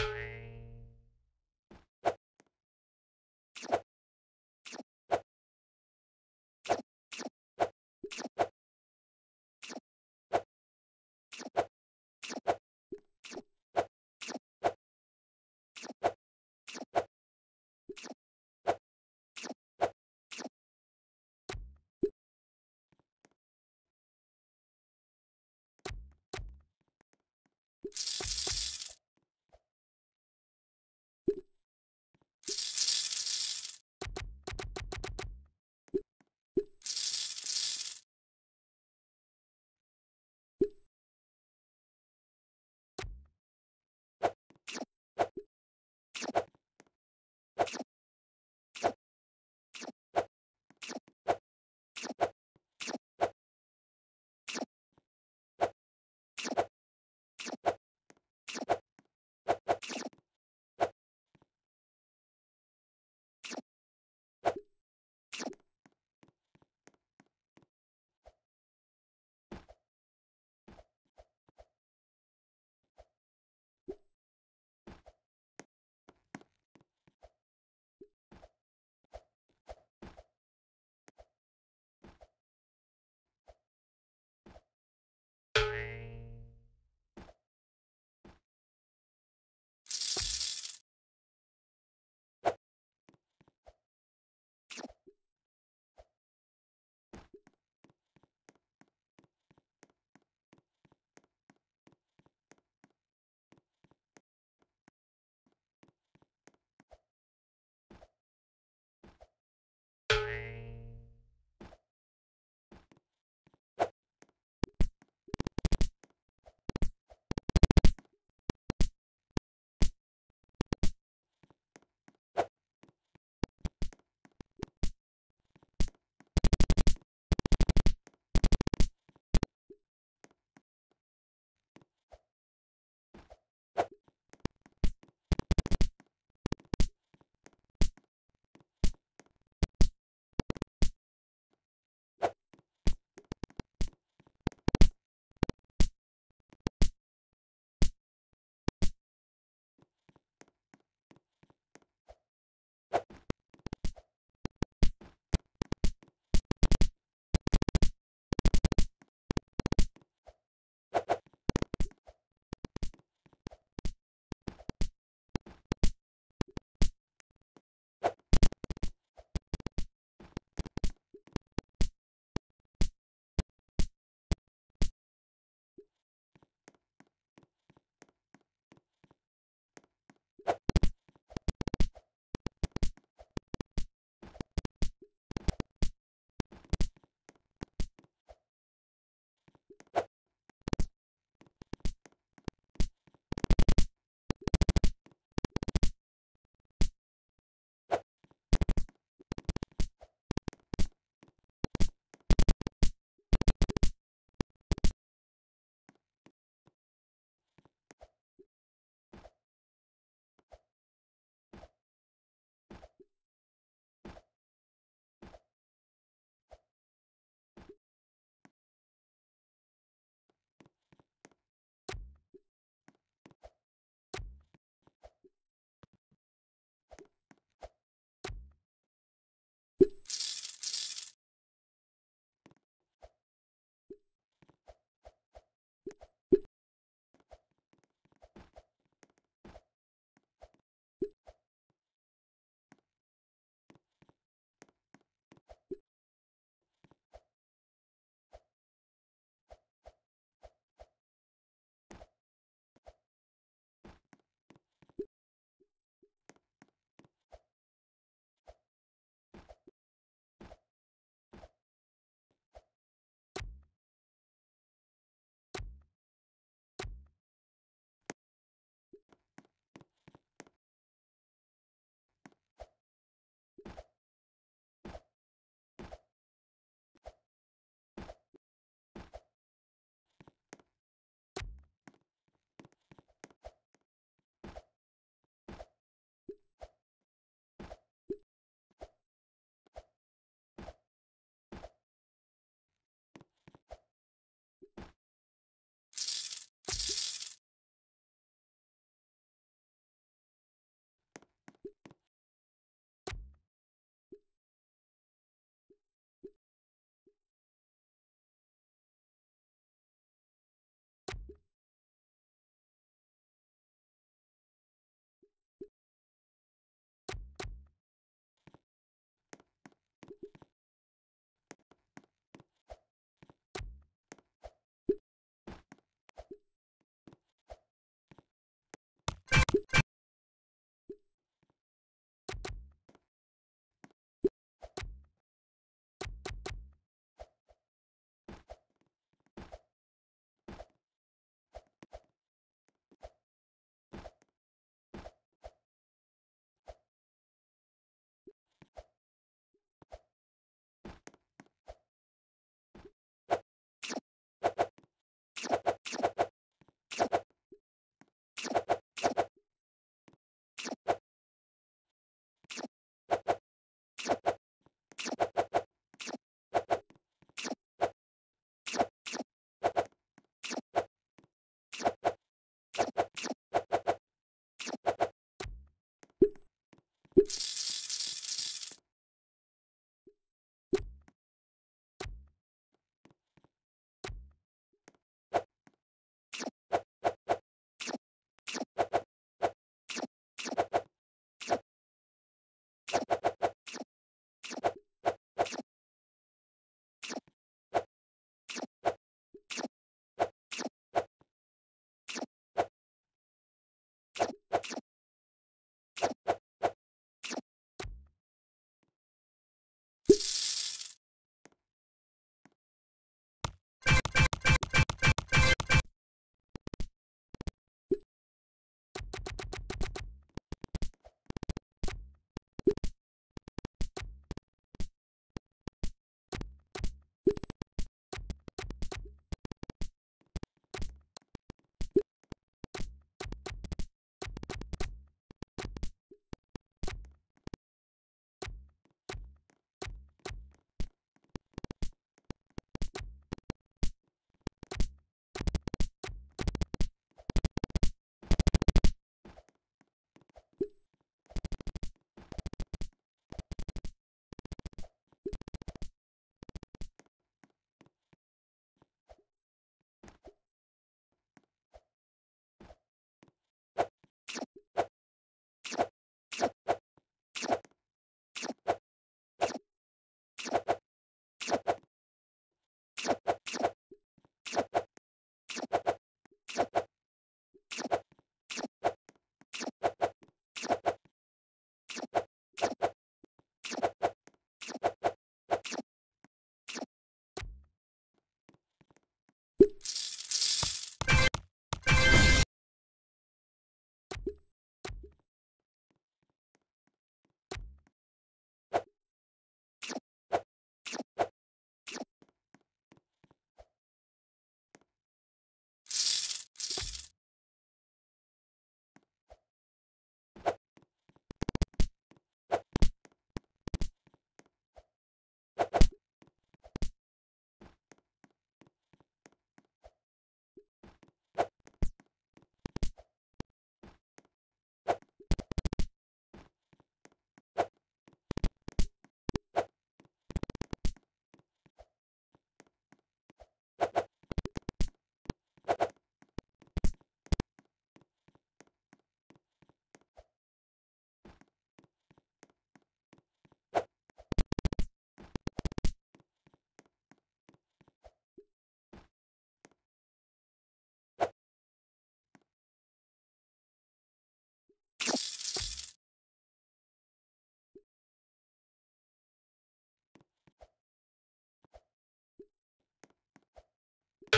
Bye.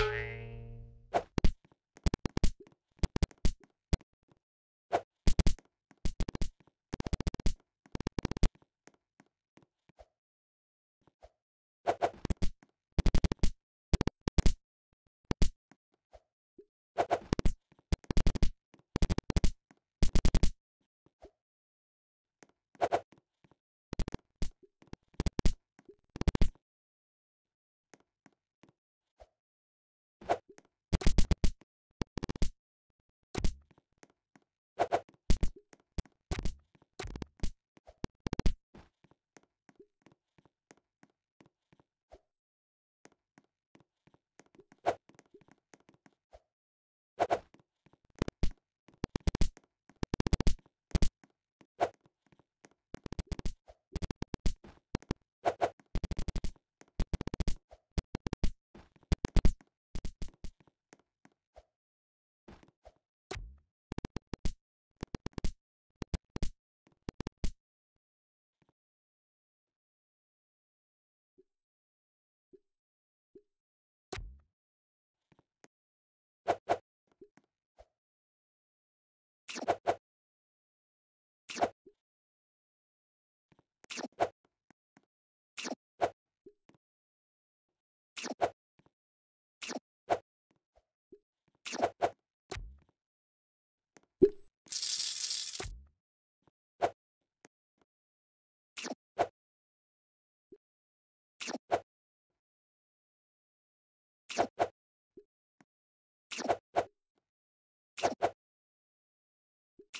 You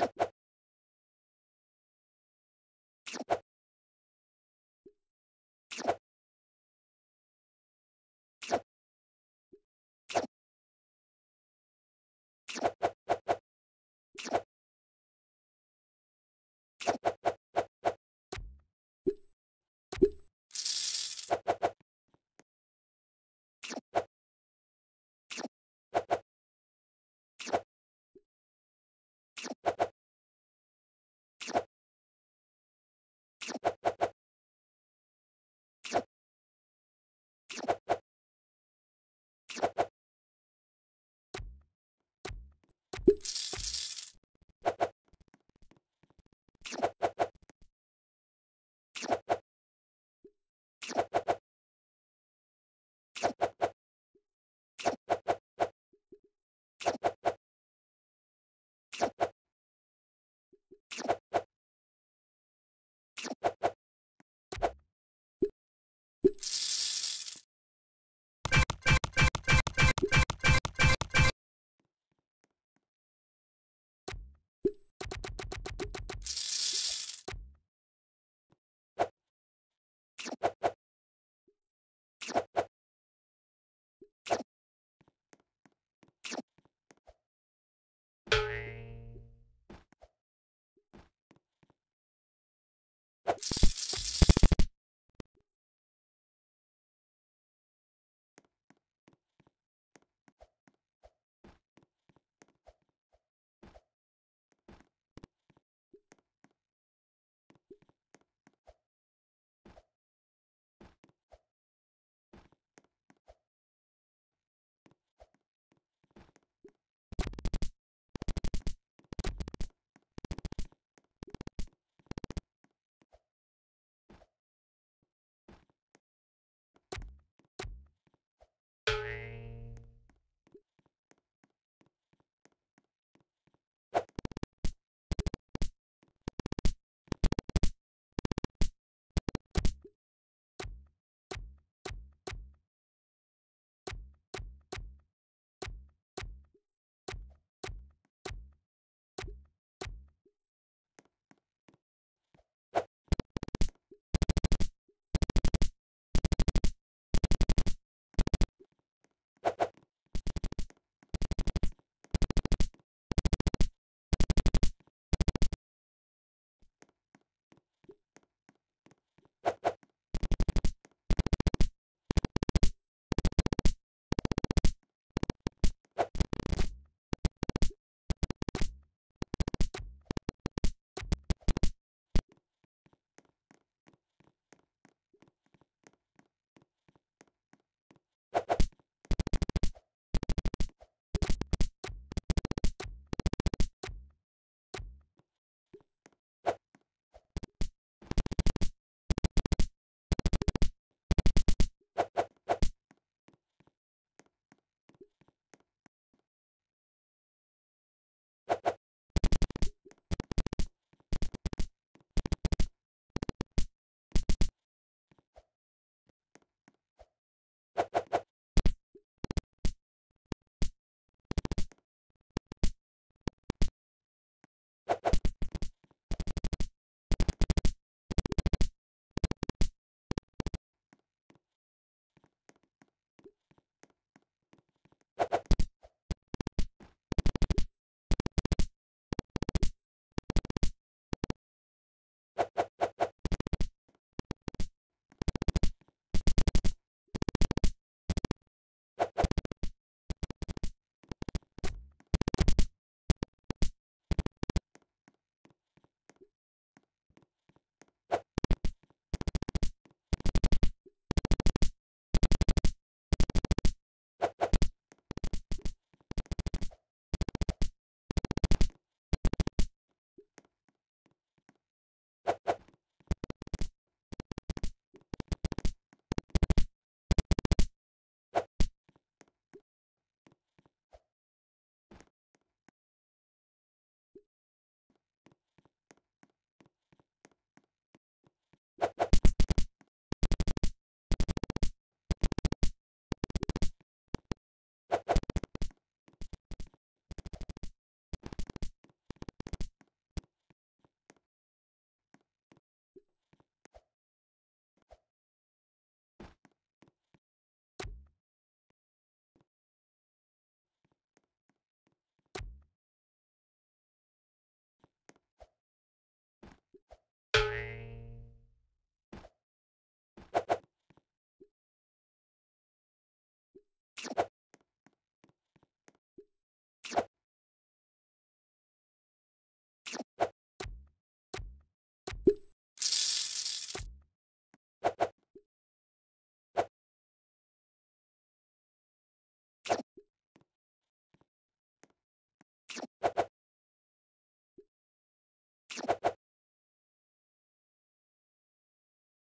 you you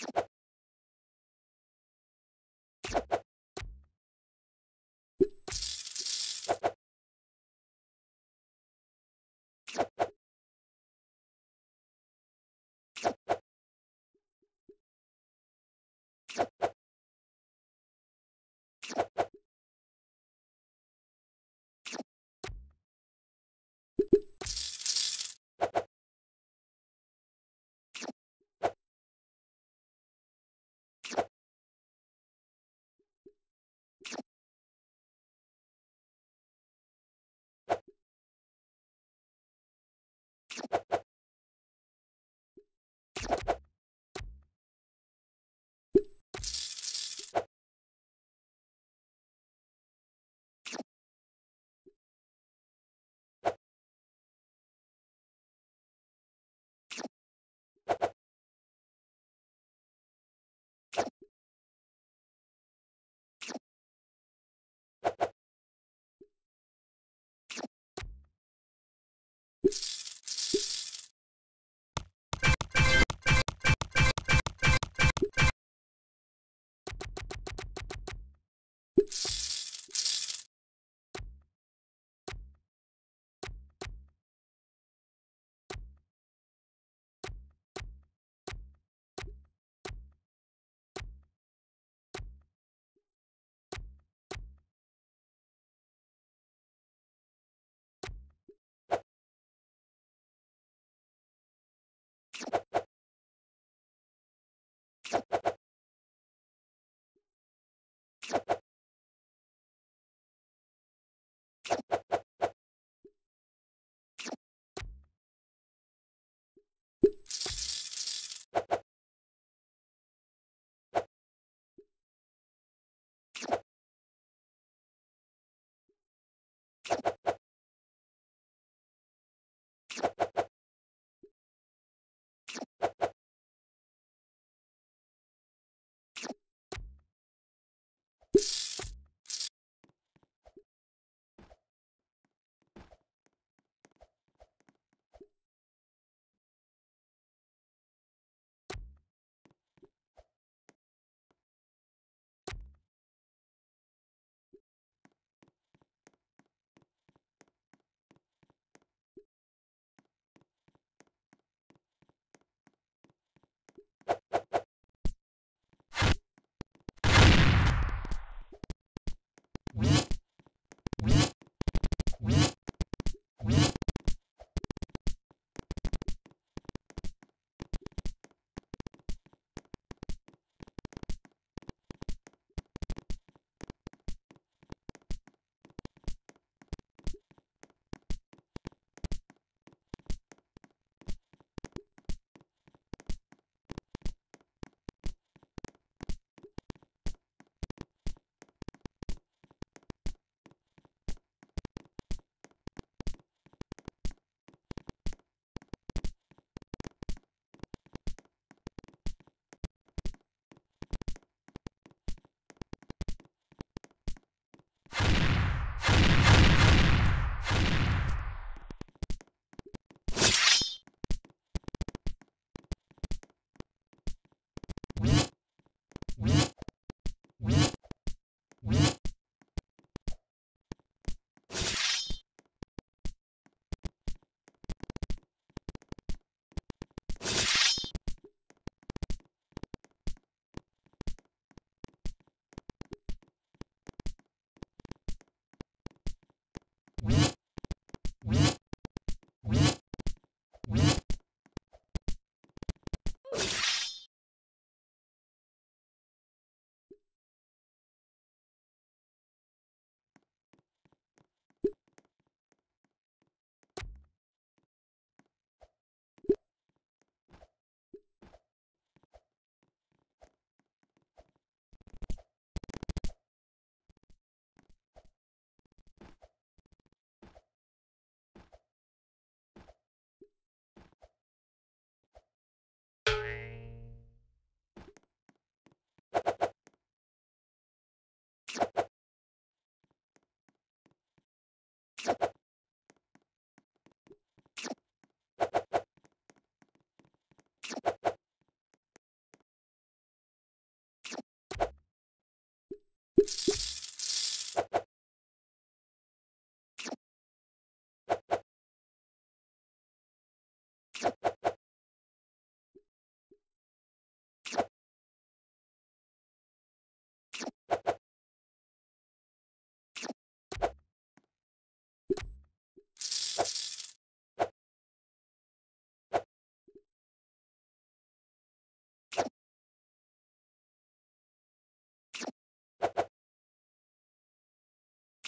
you you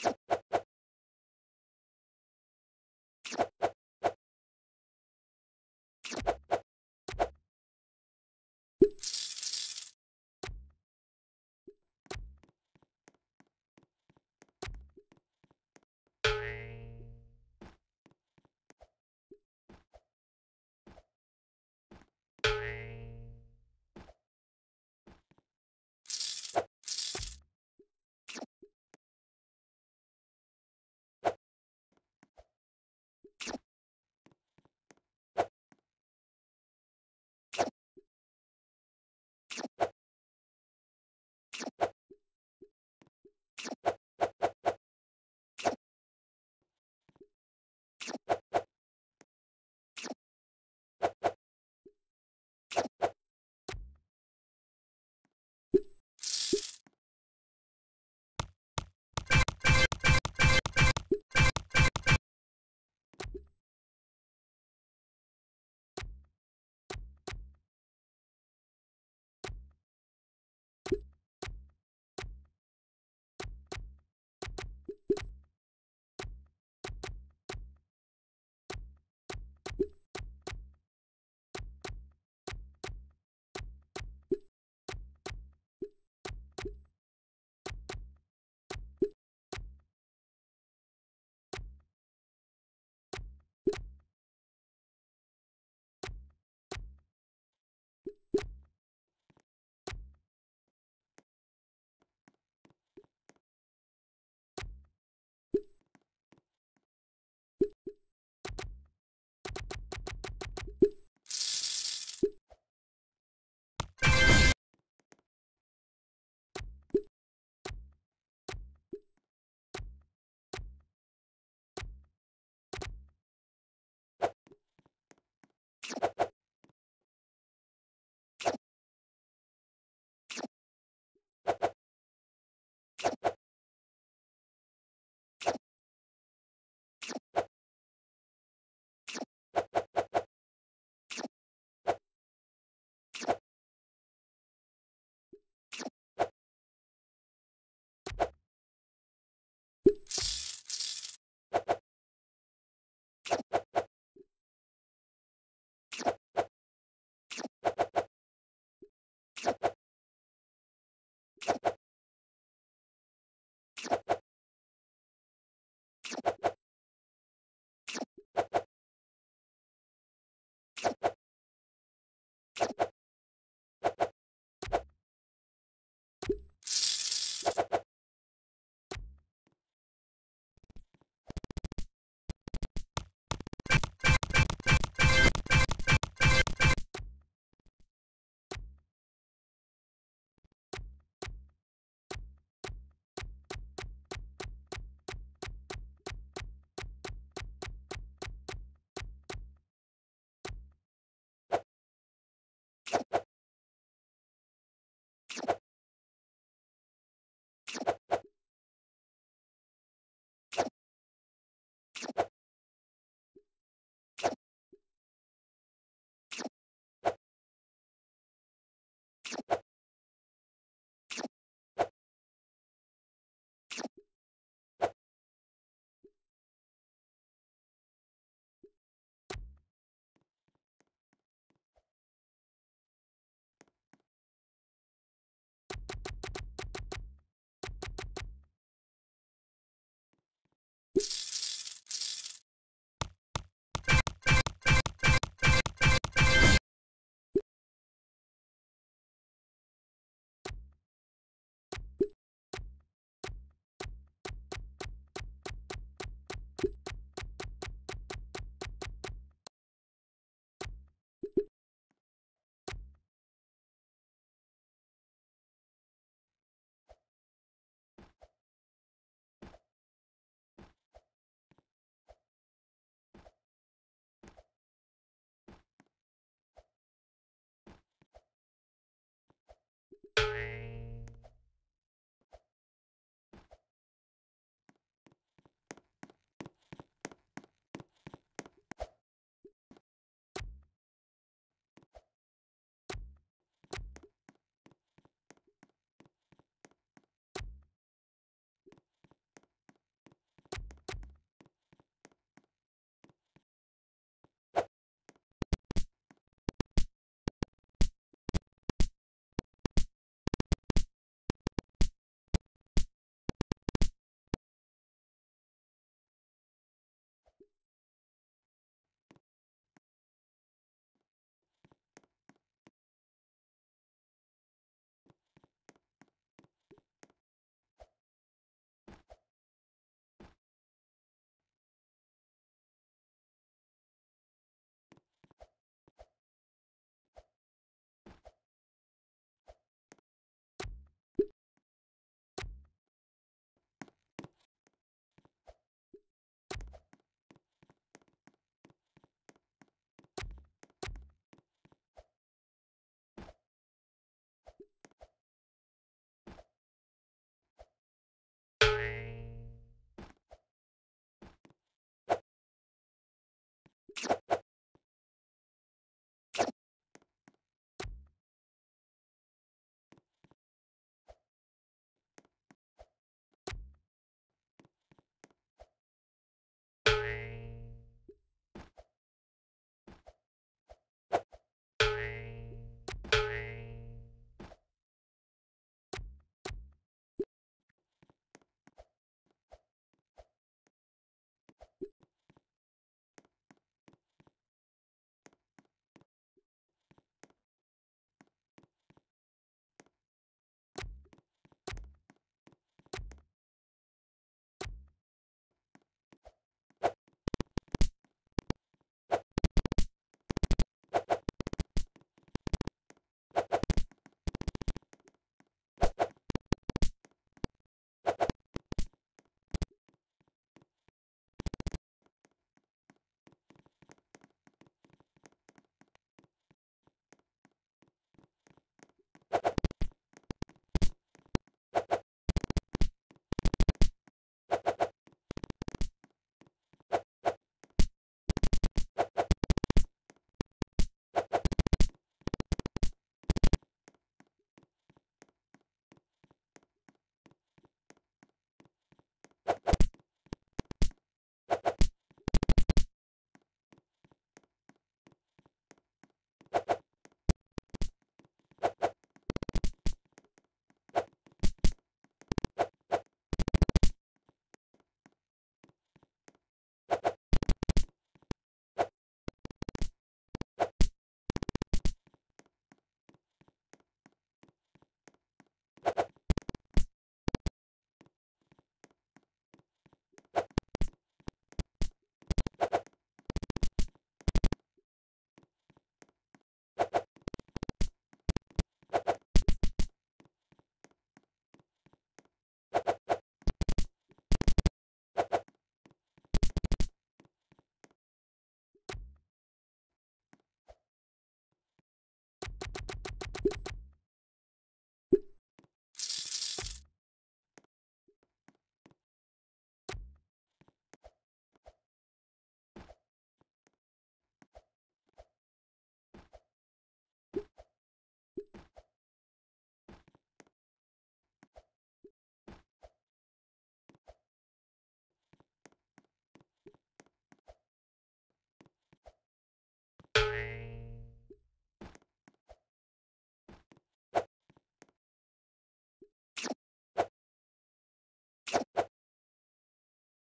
you you